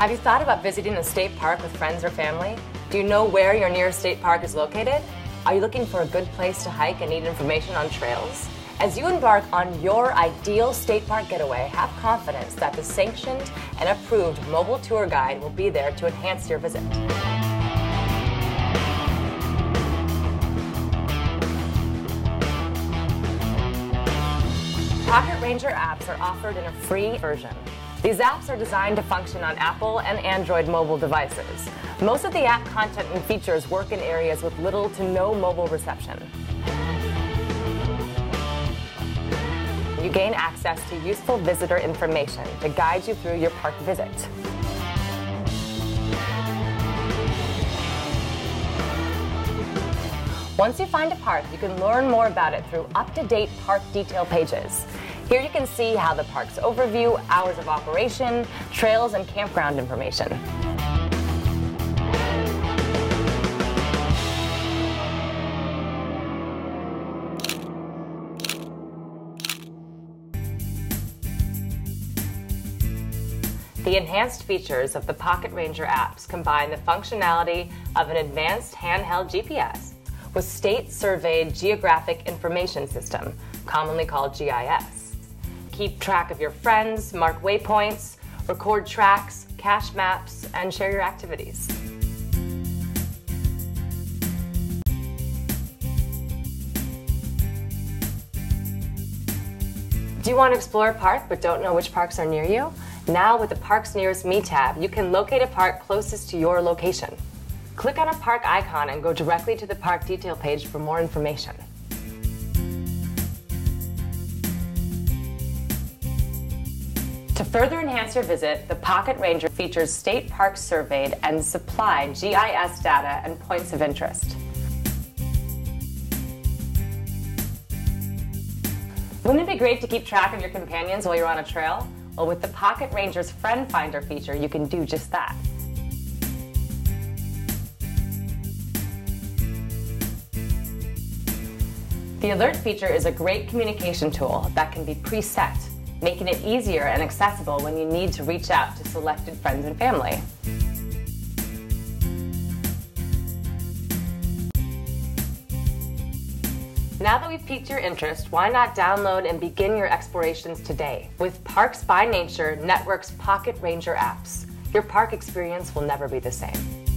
Have you thought about visiting a state park with friends or family? Do you know where your nearest state park is located? Are you looking for a good place to hike and need information on trails? As you embark on your ideal state park getaway, have confidence that the sanctioned and approved mobile tour guide will be there to enhance your visit. Pocket Ranger apps are offered in a free version. These apps are designed to function on Apple and Android mobile devices. Most of the app content and features work in areas with little to no mobile reception. You gain access to useful visitor information to guide you through your park visit. Once you find a park, you can learn more about it through up-to-date park detail pages. Here you can see how the park's overview, hours of operation, trails, and campground information. The enhanced features of the Pocket Ranger apps combine the functionality of an advanced handheld GPS with state surveyed geographic information system, commonly called GIS. Keep track of your friends, mark waypoints, record tracks, cache maps, and share your activities. Do you want to explore a park but don't know which parks are near you? Now, with the Parks Nearest Me tab, you can locate a park closest to your location. Click on a park icon and go directly to the park detail page for more information. To further enhance your visit, the Pocket Ranger features state parks surveyed and supplied GIS data and points of interest. Wouldn't it be great to keep track of your companions while you're on a trail? Well, with the Pocket Ranger's Friend Finder feature, you can do just that. The alert feature is a great communication tool that can be preset, making it easier and accessible when you need to reach out to selected friends and family. Now that we've piqued your interest, why not download and begin your explorations today with Parks by Nature Network's Pocket Ranger apps? Your park experience will never be the same.